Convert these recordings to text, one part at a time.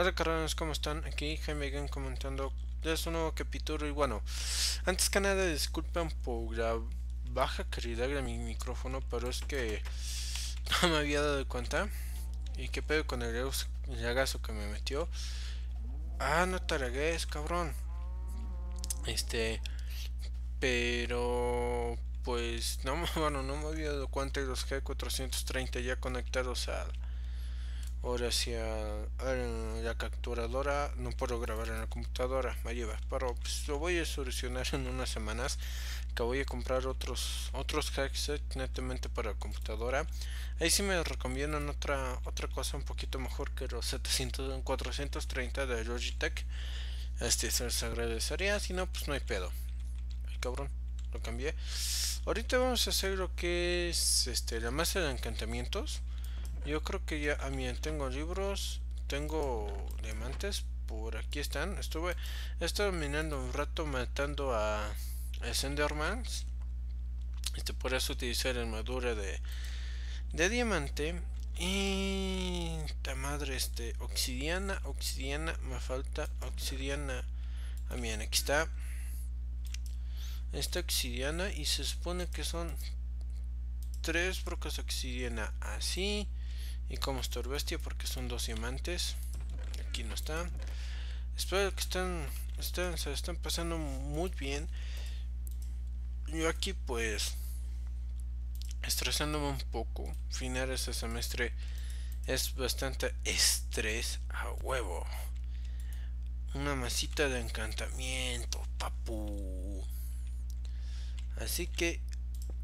Hola carnales, ¿cómo están? Aquí Jaime Gang comentando es un nuevo capítulo y bueno, antes que nada disculpen por la baja calidad de mi micrófono, pero es que no me había dado cuenta y qué pedo con el lagazo que me metió. Ah, no te lagues, cabrón. Este, pero pues no, bueno, no me había dado cuenta de los G430 ya conectados al ahora hacia la capturadora no puedo grabar en la computadora. Me lleva pero pues, lo voy a solucionar en unas semanas que voy a comprar otros otros headsets netamente para la computadora. Ahí sí me recomiendan otra otra cosa un poquito mejor que los 700 430 de Logitech. Este se les agradecería si no pues no hay pedo. El cabrón lo cambié. Ahorita vamos a hacer lo que es este la masa de encantamientos yo creo que ya, a mí tengo libros, tengo diamantes, por aquí están. Estuve, estado minando un rato matando a, a Sendermans. Este, utilicé la armadura de, de diamante. Y esta madre, este, obsidiana, obsidiana, me falta obsidiana. A mí aquí está. Esta obsidiana y se supone que son tres brocas obsidiana así y como bestia porque son dos diamantes. Aquí no están espero que estén, estén se están pasando muy bien. Yo aquí pues estresándome un poco. Final este semestre es bastante estrés a huevo. Una masita de encantamiento papu. Así que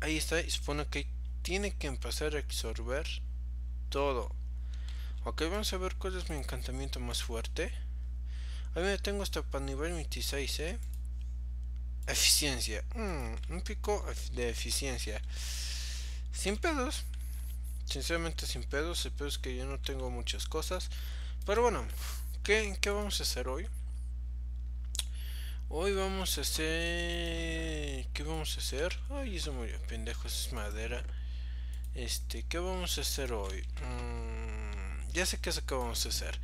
ahí está y supone que tiene que empezar a absorber todo. Ok, vamos a ver cuál es mi encantamiento más fuerte. A mí tengo hasta para nivel 26, ¿eh? Eficiencia. Mm, un pico de eficiencia. Sin pedos. Sinceramente sin pedos. El pedo es que yo no tengo muchas cosas. Pero bueno, ¿qué, ¿qué vamos a hacer hoy? Hoy vamos a hacer... ¿Qué vamos a hacer? Ay, eso muy pendejo, es madera. Este, ¿qué vamos a hacer hoy? Mm, ya sé qué es lo que vamos a hacer.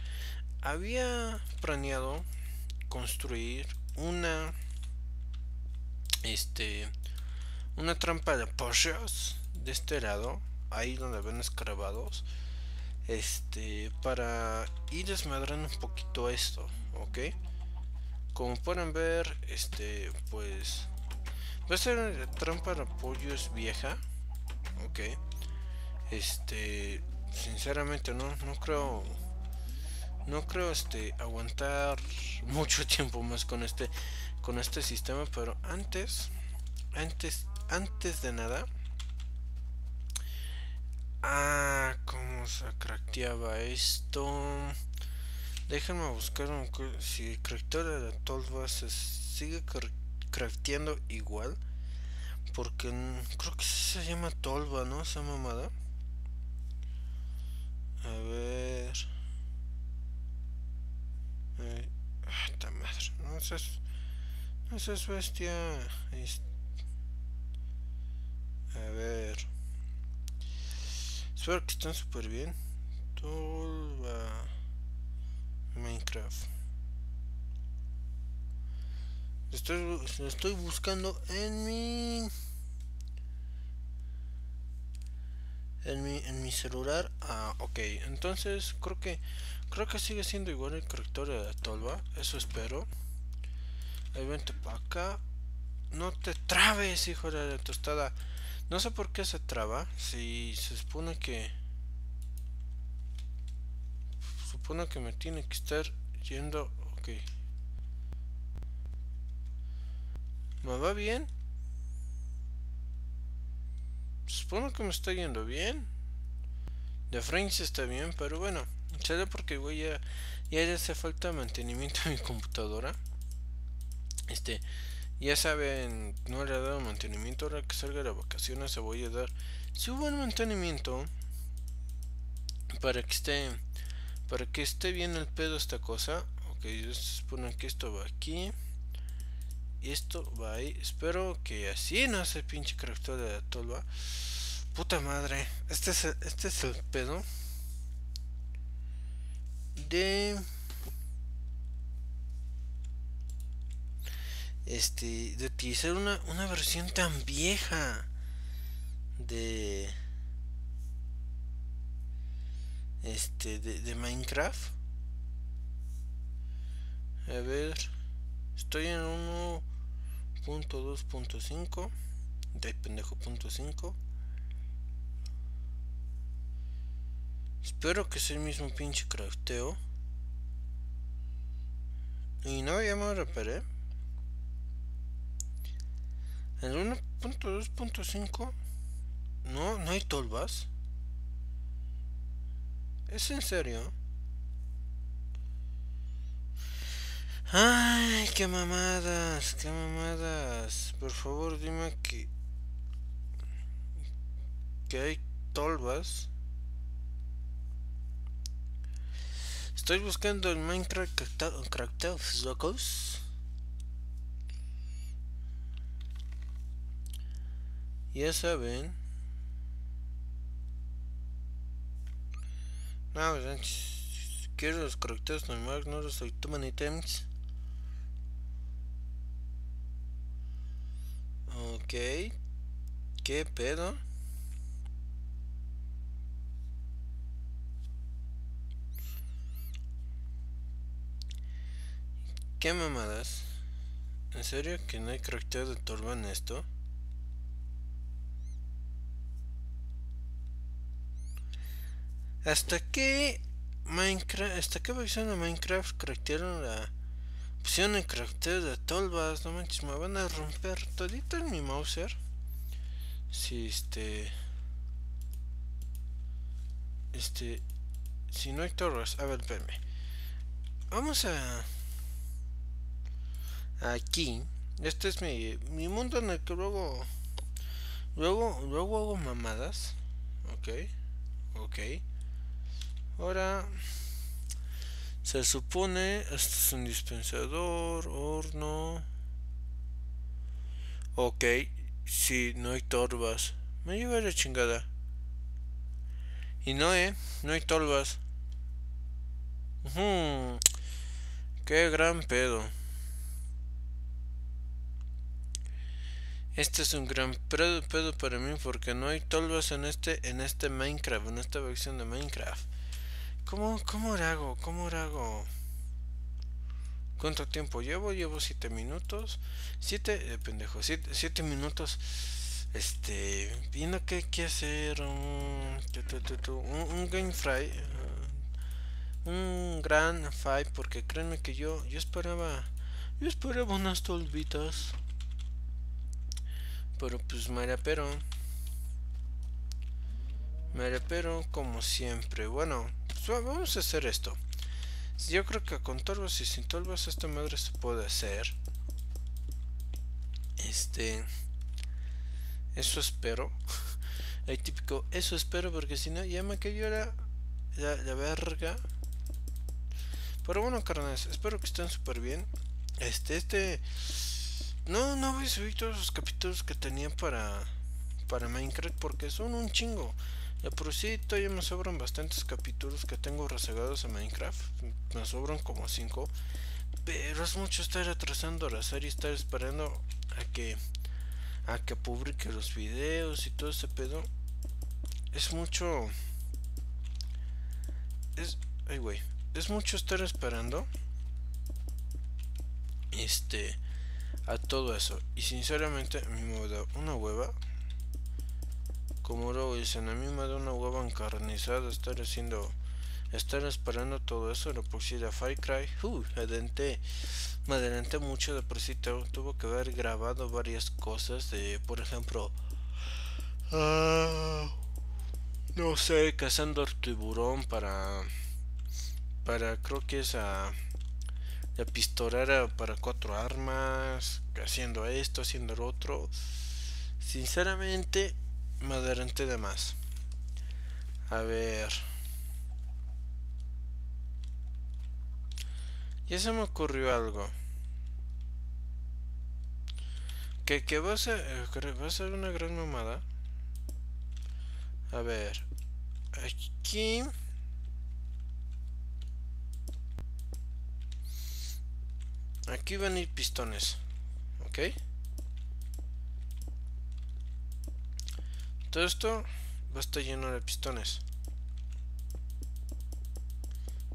Había planeado construir una este una trampa de pollos de este lado, ahí donde ven escarabados, este para ir desmadrando un poquito esto, ¿ok? Como pueden ver, este pues va a ser trampa de pollos vieja, ¿ok? Este sinceramente no no creo no creo este aguantar mucho tiempo más con este con este sistema pero antes antes antes de nada ah cómo se crafteaba esto. Déjenme buscar un, si el crafteador de tolva se sigue crafteando igual porque creo que se llama tolva no esa mamada a ver. Eh, ¡Ah, madre! No seas. No seas bestia. A ver. Espero que estén súper bien. Todo Minecraft. Estoy, estoy buscando en mi en mi, en mi celular ah, ok entonces creo que creo que sigue siendo igual el corrector de tolva eso espero. Ahí vente para acá. No te trabes hijo de la tostada. No sé por qué se traba si se supone que supone que me tiene que estar yendo ok. Me va bien Supongo que me está yendo bien. De frames está bien, pero bueno. Será porque voy ya, ya le hace falta mantenimiento a mi computadora. Este, ya saben, no le he dado mantenimiento. Ahora que salga de vacaciones se voy a dar su buen mantenimiento. Para que esté, para que esté bien el pedo esta cosa. Ok, se supone que esto va aquí. Y esto va ahí. Espero que así no se pinche corrector de la tolva. Puta madre. Este es, el, este es el pedo. De... Este, de utilizar una, una versión tan vieja de este de, de, Minecraft a ver estoy en uno 1.2.5 de pendejo punto 5 espero que sea el mismo pinche crafteo y no ya me reparé en 1.2.5 no, no hay tolvas. ¿Es en serio? Ay, qué mamadas, qué mamadas. Por favor, dime que que hay tolvas. Estoy buscando el Minecraft Cracktails locos. Ya saben. No, quiero los caracteres normales, no los toman ítems. Ok. ¿Qué pedo? ¿Qué mamadas? ¿En serio que no hay caracteres de torba en esto? ¿Hasta qué Minecraft, hasta qué versión de Minecraft craquearon la opción de crafteo de tolvas? No manches, me van a romper todito en mi mouser. Si este este si no hay tolvas, a ver, espérame. Vamos a aquí. Este es mi, mi mundo en el que luego luego luego hago mamadas. Ok. Ok. Ahora se supone este es un dispensador, horno. Ok, si no hay torbas. Me lleva la chingada. Y no, eh, no hay torbas. Qué gran pedo. Este es un gran pedo para mí porque no hay tolvas en este en este Minecraft, en esta versión de Minecraft. ¿Cómo, cómo lo hago? ¿Cómo hago? ¿Cuánto tiempo llevo? Llevo 7 minutos. 7, eh, pendejo, 7 minutos. Este, viendo qué, qué hacer. Un, un, game fry. Un gran fight. Porque créanme que yo, yo esperaba. Yo esperaba unas tolvitas. Pero pues me pero. Me pero como siempre. Bueno, vamos a hacer esto. Yo creo que con torbas y sin torbas esta madre se puede hacer. Este. Eso espero. El típico, eso espero porque si no ya me cayó la, la, verga. Pero bueno, carnales, espero que estén súper bien. Este, este. No, no voy a subir todos los capítulos que tenía para. Para Minecraft porque son un chingo. Ya por sí todavía me sobran bastantes capítulos que tengo rezagados en Minecraft. Me sobran como 5. Pero es mucho estar atrasando la serie, estar esperando a que a que publique los videos y todo ese pedo. Es mucho es ay güey, es mucho estar esperando este a todo eso y sinceramente a mí me da una hueva como lo dicen, a mí me da una hueva encarnizada estar haciendo, estar esperando todo eso, lo puse a Far Cry, uh, adelanté, me adelanté mucho de por sí, tuvo que haber grabado varias cosas de, por ejemplo, uh, no sé, cazando el tiburón para, para, creo que es a, la pistolera para cuatro armas, haciendo esto, haciendo lo otro, sinceramente, me adelanté de más. A ver. Ya se me ocurrió algo. Que, que va a ser, va a ser una gran mamada. A ver. Aquí. Aquí van a ir pistones. ¿Ok? Todo esto va a estar lleno de pistones.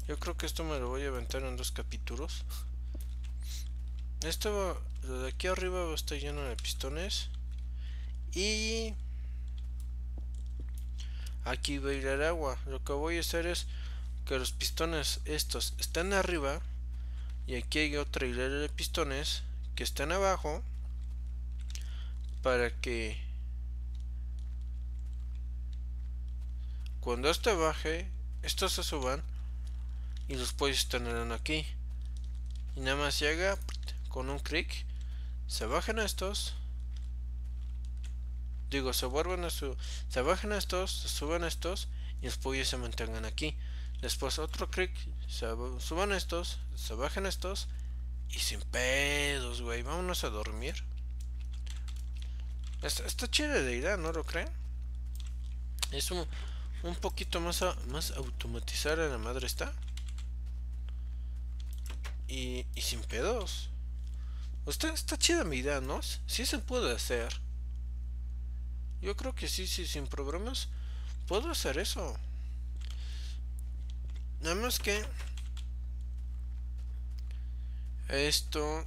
Yo creo que esto me lo voy a aventar en dos capítulos. Esto lo de aquí arriba va a estar lleno de pistones. Y aquí va a ir el agua. Lo que voy a hacer es que los pistones estos están arriba y aquí hay otra hilera de pistones que están abajo para que cuando este baje estos se suban y los pollos tener aquí. Y nada más llega con un clic se bajan estos. Digo se vuelven a su se bajan estos se suben estos y los pollos se mantengan aquí. Después otro clic se suban estos se bajan estos y sin pedos güey vámonos a dormir. Está, está chida de idea no lo creen es un, un poquito más, más automatizada la madre está y, sin pedos. Está, está chida mi idea, ¿no? Sí se puede hacer. Yo creo que sí, sí, sin problemas puedo hacer eso. Nada más que esto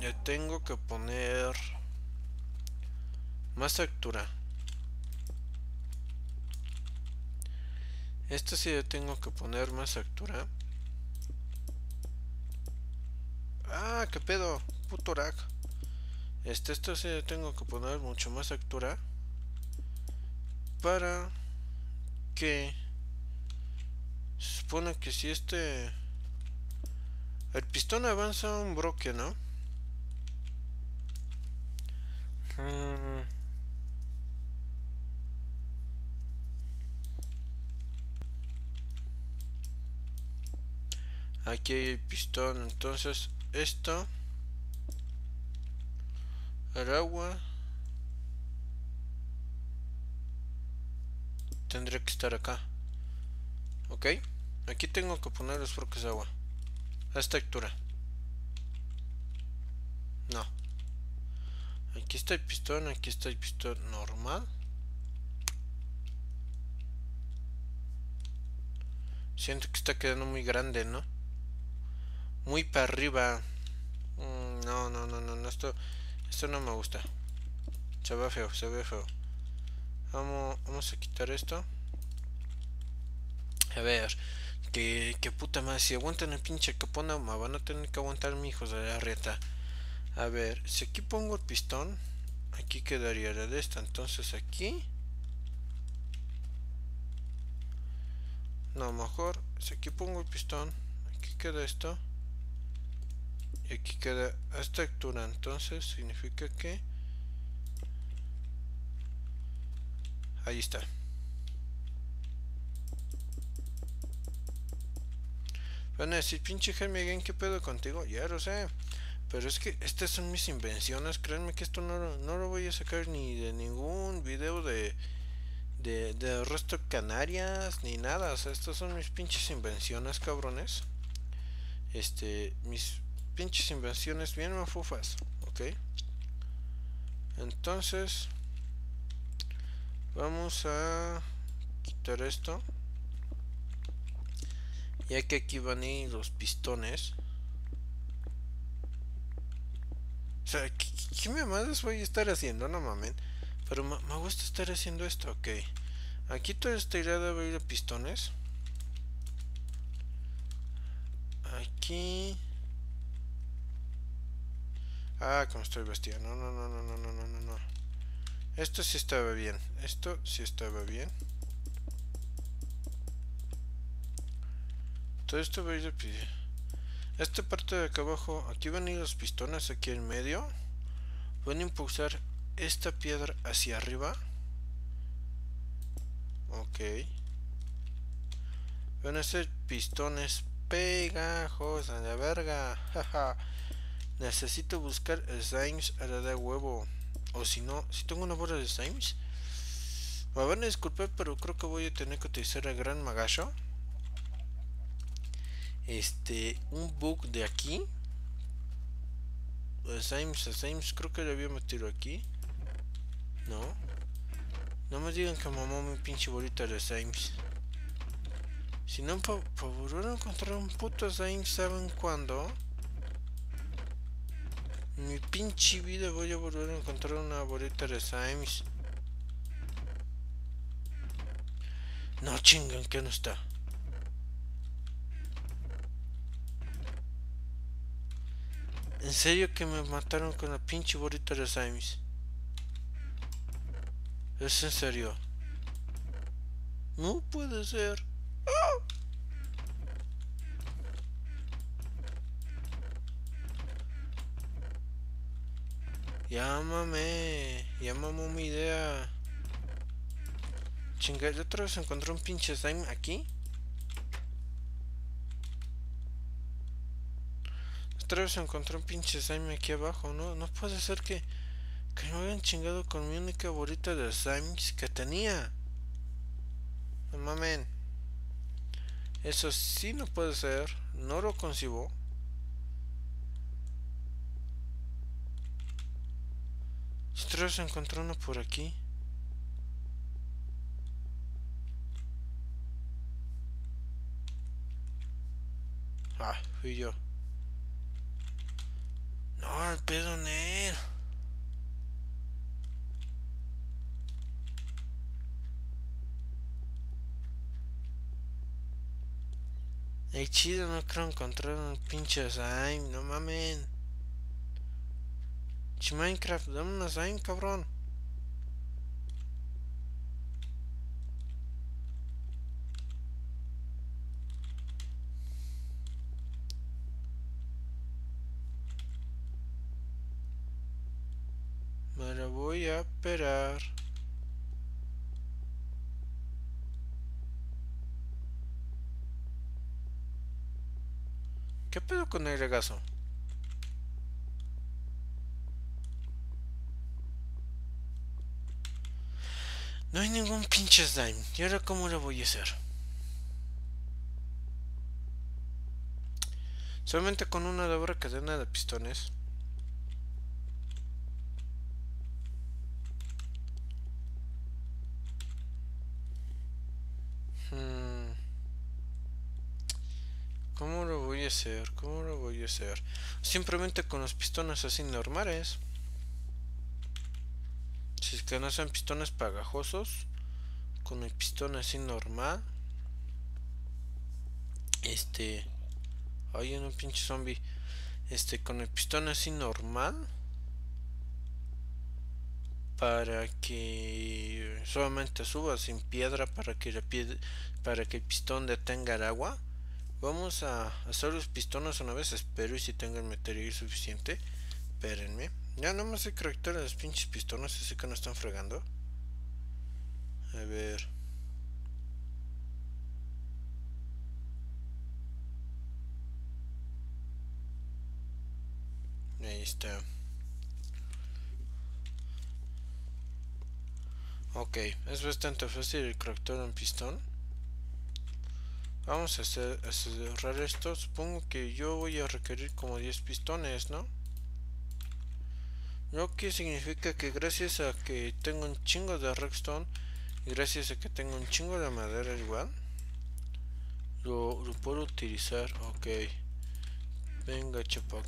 ya tengo que poner más altura. Esto sí ya tengo que poner más altura. Ah, qué pedo, puto rack. Este, esto sí tengo que poner mucho más altura para que se supone que si este el pistón avanza un bloque, ¿no? Mm. Aquí hay el pistón, entonces esto. El agua. Tendría que estar acá. Ok. Aquí tengo que poner los bloques de agua. A esta altura. No. Aquí está el pistón aquí está el pistón normal. Siento que está quedando muy grande no muy para arriba. Mm, no, no, no, no, esto, esto no me gusta. Se ve feo, se ve feo. Vamos, vamos a quitar esto. A ver, que, que puta madre, si aguantan el pinche capona, van a tener que aguantar mi hijos de la reta. A ver, si aquí pongo el pistón, aquí quedaría la de esta. Entonces aquí. No, mejor, si aquí pongo el pistón, aquí queda esto y aquí queda esta altura entonces significa que ahí está. Van a decir pinche Jaime Game qué pedo contigo ya lo sé. Pero es que estas son mis invenciones. Créanme que esto no, no lo voy a sacar ni de ningún video de de, de resto Canarias ni nada. O sea estas son mis pinches invenciones cabrones. Este mis pinches invenciones bien mafufas, ok. Entonces, vamos a quitar esto. Ya que aquí van a ir los pistones. O sea, ¿qué, qué mamadas voy a estar haciendo? No mamen. Pero me gusta estar haciendo esto, ok. Aquí toda esta idea de abrir pistones. Aquí. Ah, como estoy vestido. No, no, no, no, no, no, no, no. Esto sí estaba bien. Esto sí estaba bien. Todo esto va a ir Esta parte de acá abajo, aquí van a ir los pistones aquí en medio. Van a impulsar esta piedra hacia arriba. Ok. Van a ser pistones pegajos a la verga. Jaja. Necesito buscar slimes a la de huevo. O si no, si tengo una bola de slimes. Me van a disculpar, pero creo que voy a tener que utilizar el gran magallo. Este, un bug de aquí. Slimes, Slimes, creo que le había metido aquí. No. No me digan que mamó mi pinche bolita de Slimes. Si no, volver a encontrar un puto Slimes, ¿saben cuándo? Mi pinche vida voy a volver a encontrar una bolita de Slimes. No chingan que no está. En serio que me mataron con la pinche bolita de Sims. Es en serio. No puede ser. Llámame. Llámame mi idea. Chinga, yo otra vez encontré un pinche slime aquí. Otra vez encontré un pinche slime aquí abajo, ¿no? No puede ser que, que me hayan chingado con mi única bolita de slimes que tenía. No mamen. Eso sí no puede ser. No lo concibo. Otra vez encontré uno por aquí. Ah, fui yo. No, el pedo él. Ey, chido, no creo encontrar un pinche no mamen. Ch Minecraft, dame una slime, cabrón. Me la voy a esperar. ¿Qué pedo con el regazo? No hay ningún pinche slime. ¿Y ahora cómo lo voy a hacer? Solamente con una doble cadena de pistones. Hmm. ¿Cómo lo voy a hacer? ¿Cómo lo voy a hacer? Simplemente con los pistones así normales. Que no sean pistones pagajosos. Con el pistón así normal. Este. Hay un pinche zombie. Este, con el pistón así normal. Para que solamente suba sin piedra para que la para que el pistón detenga el agua. Vamos a hacer los pistones una vez, espero y si tengo el material suficiente. Espérenme. Ya no me sé correctar los pinches pistones, así que no están fregando. A ver. Ahí está. Ok, es bastante fácil el corrector un pistón. Vamos a, hacer, a cerrar esto. Supongo que yo voy a requerir como 10 pistones, ¿no? Que significa que gracias a que tengo un chingo de redstone y gracias a que tengo un chingo de madera igual, lo, puedo utilizar. Ok. Venga, chapa.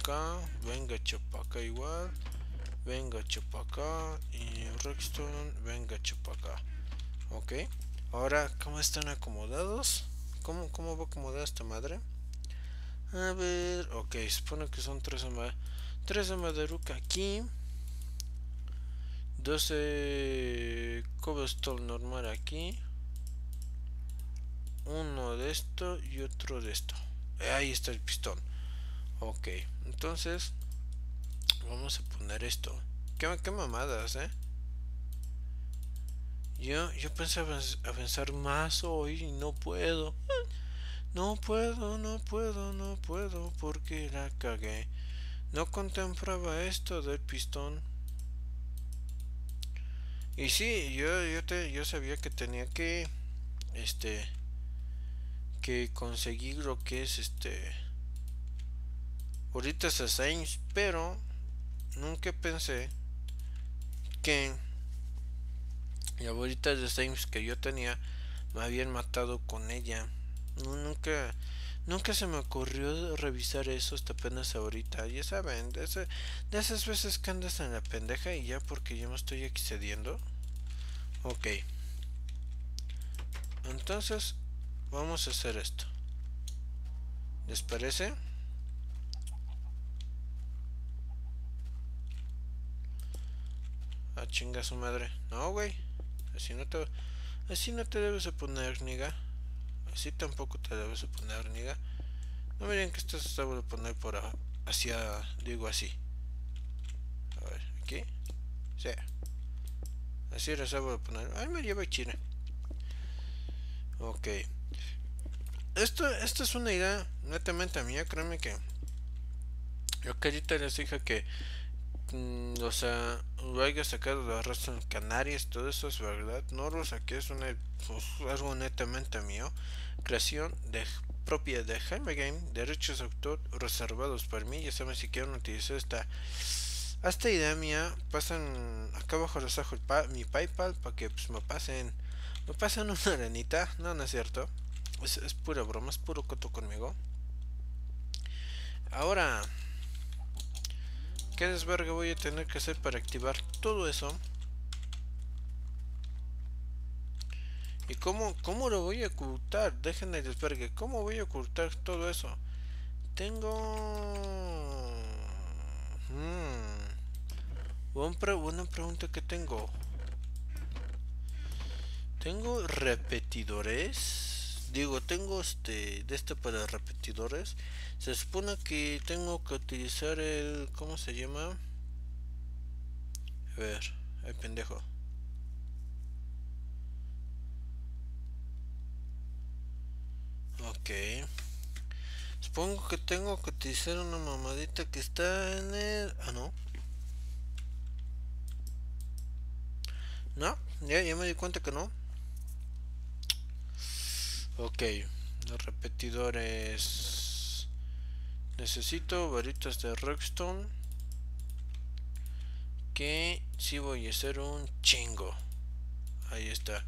Venga, chapa igual. Venga, chapa acá. Y redstone. Venga, chapa. Ok. Ahora, ¿cómo están acomodados? ¿Cómo, cómo va acomodada esta madre? A ver, ok, supone que son tres de, tres de maderuca aquí. 12 cobblestone normal aquí. Uno de esto y otro de esto. Ahí está el pistón. Ok, entonces vamos a poner esto. Qué, qué mamadas, eh. Yo, yo pensé avanzar más hoy y no puedo. No puedo, no puedo, no puedo porque la cagué. No contemplaba esto del pistón. Y sí, yo, yo, te, yo sabía que tenía que, este, que conseguir lo que es, este, ahorita es Saints, pero nunca pensé que la bolita de Sims que yo tenía me habían matado con ella. nunca, nunca se me ocurrió revisar eso hasta apenas ahorita. Ya saben, de, de esas veces que andas en la pendeja y ya porque yo me estoy excediendo. Ok. Entonces, vamos a hacer esto. ¿Les parece? Ah, chinga su madre. No, güey. Así no te... Así no te debes de poner. Así tampoco te debes de poner, niga. No miren que esto se debe de poner por hacia... Digo así. A ver, aquí. Sí. Así lo debo de poner. Ay, me lleva China. Ok. Esto, esto es una idea netamente mía, créanme que... Yo que ahorita les dije que Mm, o sea, lo haya sacado de arrastre en Canarias, todo eso es verdad. No lo saqué, es una, pues, algo netamente mío. Creación de propia de Jaime Game, derechos de autor reservados para mí. Ya saben si quieren utilizar esta, esta idea mía, pasan acá abajo les dejo mi PayPal para que pues, me pasen, me pasen una arenita. No, no es cierto. Es, es pura broma, es puro coto conmigo. Ahora ¿Qué desvergue voy a tener que hacer para activar todo eso? ¿Y cómo, cómo lo voy a ocultar? Dejen el desvergue. ¿Cómo voy a ocultar todo eso? Tengo... Hmm. Buena pregunta que tengo. Tengo repetidores digo tengo este de este para repetidores. Se supone que tengo que utilizar el cómo se llama a ver el pendejo. Ok. Supongo que tengo que utilizar una mamadita que está en el ah no no ya, ya me di cuenta que no Ok, los repetidores. Necesito varitas de Rockstone. Que si voy a hacer un chingo. Ahí está.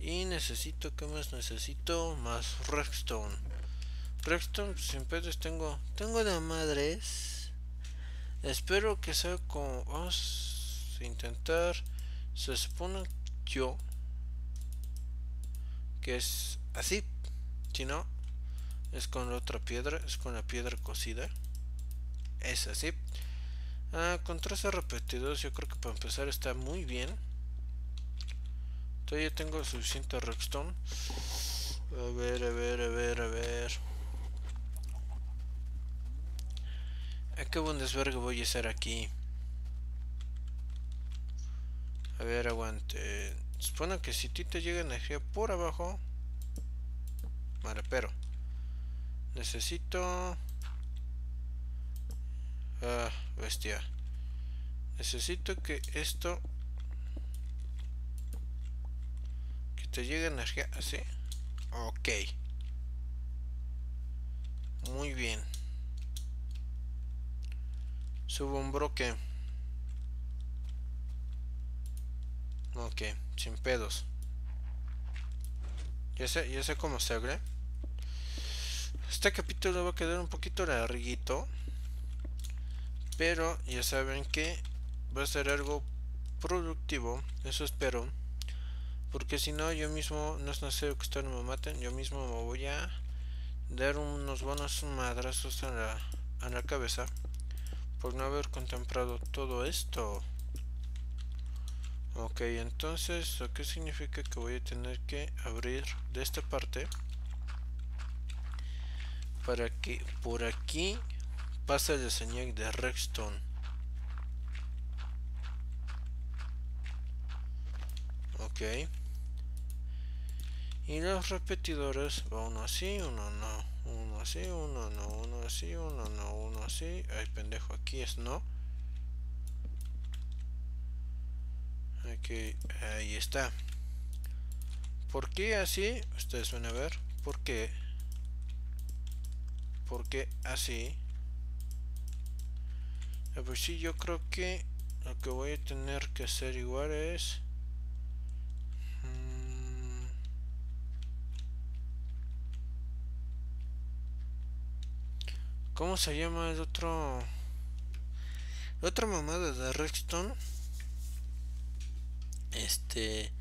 Y necesito, ¿qué más necesito? Más. Rockstone, siempre pues, tengo. Tengo de madres. Espero que sea como. Vamos a intentar. Se supone yo. Que es así si no es con otra piedra es con la piedra cocida es así. Ah, con 13 repetidos yo creo que para empezar está muy bien. Todavía tengo suficiente redstone a ver a ver a ver a ver. A qué buen desvergue voy a hacer aquí. A ver aguante. Supone que si ti te llega energía por abajo Pero necesito ah, bestia. Necesito que esto que te llegue energía así ok. Muy bien. Subo un broque. Ok sin pedos. Ya sé, ya sé cómo se abre. Este capítulo va a quedar un poquito larguito. Pero ya saben que va a ser algo productivo. Eso espero. Porque si no, yo mismo, no es necesario que ustedes me maten. Yo mismo me voy a dar unos buenos madrazos en la, en la cabeza. Por no haber contemplado todo esto. Ok, entonces, ¿qué significa que voy a tener que abrir de esta parte? Para que por aquí pase la señal de redstone. Ok. Y los repetidores va uno así, uno no, uno así, uno no, uno así, uno no, uno así. Ay, pendejo, aquí es no. Aquí, ahí está. ¿Por qué así? Ustedes van a ver. ¿Por qué? ¿Por qué así? pues sí, yo creo que lo que voy a tener que hacer igual es... Mm, ¿Cómo se llama el otro? La otra mamada de Redstone. Este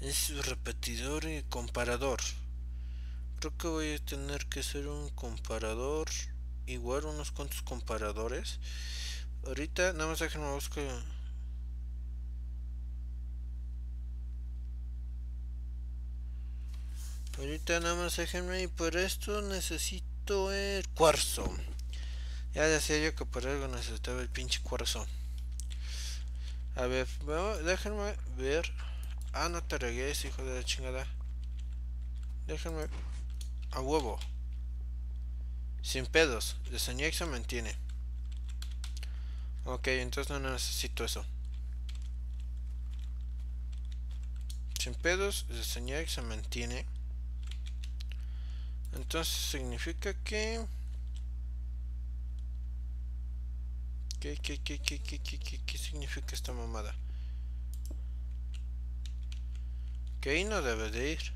es repetidor y comparador. Creo que voy a tener que hacer un comparador. Igual unos cuantos comparadores. Ahorita nada más déjenme buscar. Ahorita nada más déjenme y por esto necesito el cuarzo. Ya decía yo que por algo necesitaba el pinche cuarzo. A ver, déjenme ver. Ah, no te regues, hijo de la chingada. Déjenme. A huevo. Sin pedos. De se mantiene. Ok, entonces no necesito eso. Sin pedos, de se mantiene. Entonces significa que... ¿Qué, qué, qué, qué, qué, qué, qué, qué significa esta mamada? Que ahí no debe de ir.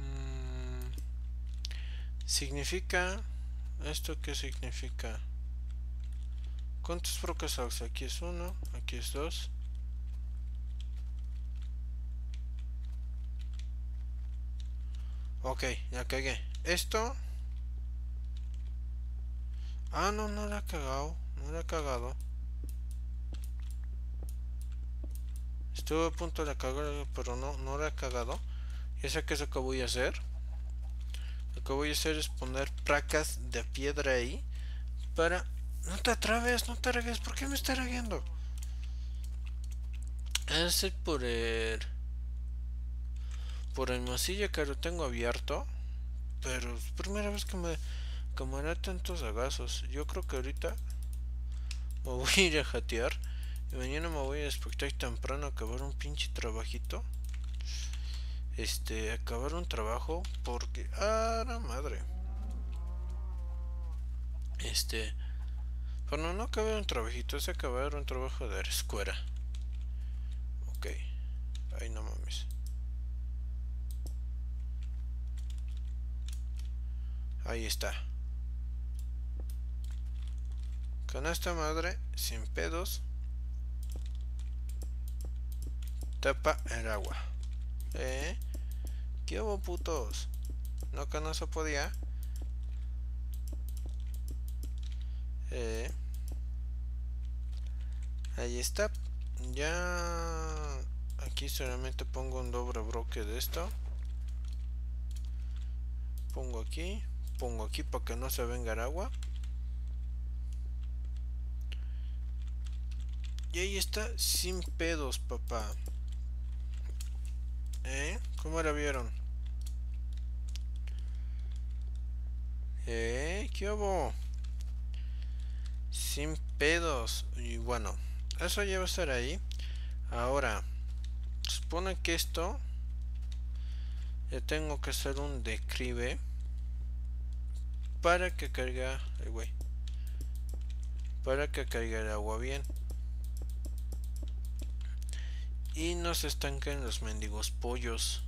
Mm, significa... ¿Esto qué significa? ¿Cuántos brocas Aquí es uno, aquí es dos. Ok, ya cagué. Esto... Ah, no, no le ha cagado. No le ha cagado. Estuve a punto de cagar, pero no, no le ha cagado. Y sé que es lo que voy a hacer. Lo que voy a hacer es poner placas de piedra ahí. Para... No te atraves, no te regues. ¿Por qué me está reguiendo? Es por el por el masillo que lo tengo abierto. Pero es primera vez que me, que me tantos agazos. Yo creo que ahorita me voy a ir a jatear. Y mañana me voy a despertar temprano a acabar un pinche trabajito. Este, acabar un trabajo porque... ¡Ah, la madre! Este... Bueno, no acabar un trabajito, es acabar un trabajo de escuela. Ok. Ahí no mames. Ahí está. Con esta madre, sin pedos, tapa el agua. ¿Eh? ¿Qué hubo, putos? No que no se podía. Eh. Ahí está. Ya... Aquí solamente pongo un doble bloque de esto. Pongo aquí pongo aquí para que no se venga el agua. Y ahí está, sin pedos, papá. ¿Eh? ¿Cómo la vieron? ¿Eh? ¿Qué hubo? Sin pedos. Y bueno, eso ya va a estar ahí. Ahora, supone que esto... Le tengo que hacer un declive para que caiga el güey para que caiga el agua bien y no se estanquen los mendigos pollos.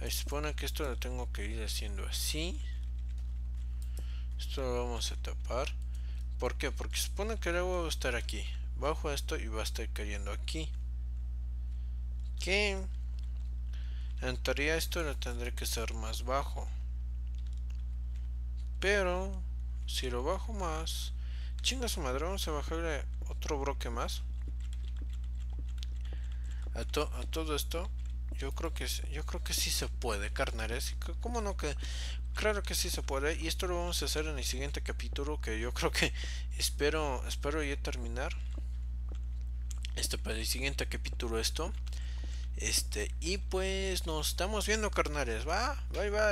Se supone que esto lo tengo que ir haciendo así. Esto lo vamos a tapar. ¿por qué? porque supone que el agua va a estar aquí. Bajo esto y va a estar cayendo aquí. Que en teoría esto lo tendré que ser más bajo. Pero, si lo bajo más... Chinga su madre, vamos a bajarle otro bloque más. A, todo esto, yo creo que yo creo que sí se puede, carnales. ¿Cómo no que? Claro que sí se puede. Y esto lo vamos a hacer en el siguiente capítulo. Que yo creo que espero, espero ya terminar. Este para el siguiente capítulo esto. Este, y pues nos estamos viendo, carnales. Va, bye bye.